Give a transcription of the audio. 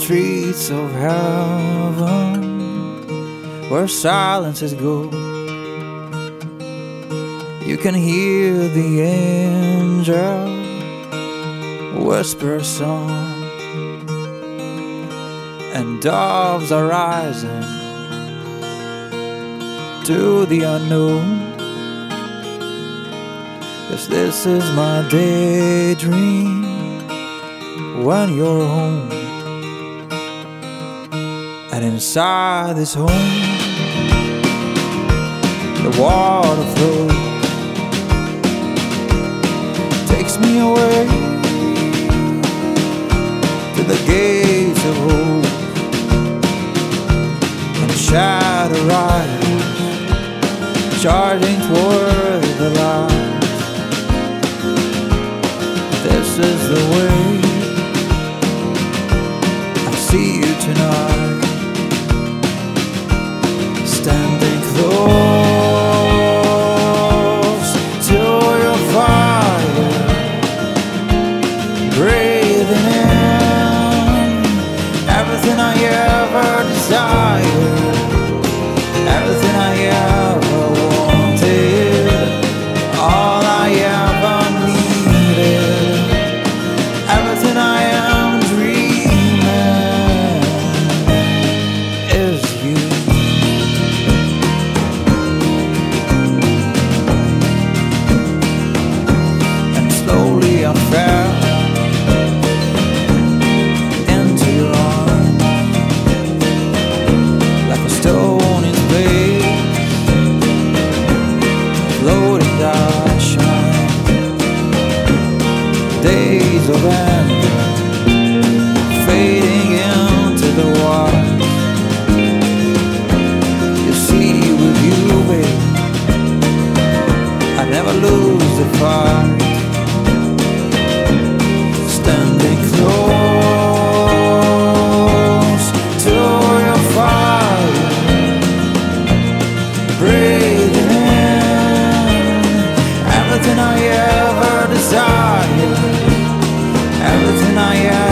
streets of heaven where silences go. You can hear the angel whisper a song, and doves are rising to the unknown. Yes, this is my daydream when you're home. And inside this home, the water flows, takes me away to the gates of hope. And shadow riders charging toward the light. This is the way I see you tonight. days of end Everything I am.